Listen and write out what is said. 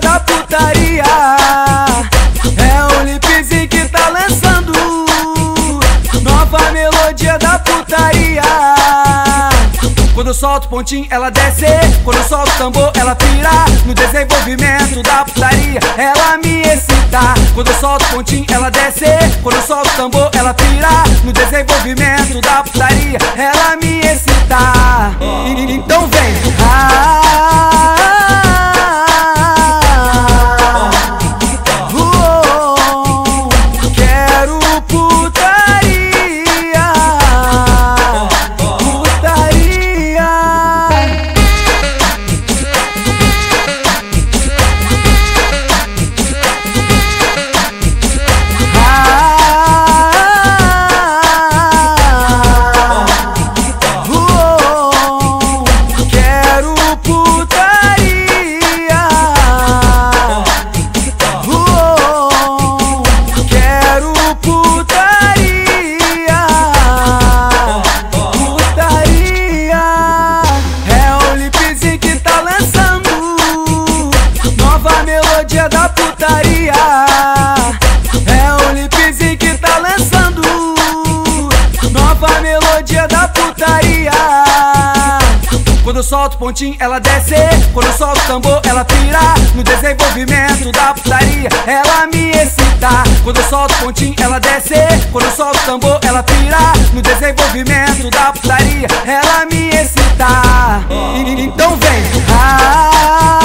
da putaria É o Lipzinho que tá lançando Nova melodia da putaria quando eu solto pontinho, ela desce. Quando eu solto tambor, ela pira. No desenvolvimento da putaria, ela me excita. Quando eu solto pontinho, ela desce. Quando eu solto tambor, ela pira. No desenvolvimento da putaria. Putaria. É o Lipzinho que tá lançando nova melodia da putaria. Quando eu solto o pontinho, ela desce. Quando eu solto o tambor, ela pira. No desenvolvimento da putaria, ela me excita. Quando eu solto o pontinho, ela desce. Quando eu solto o tambor, ela pira. No desenvolvimento da putaria, ela me excita. Então vem. Ah,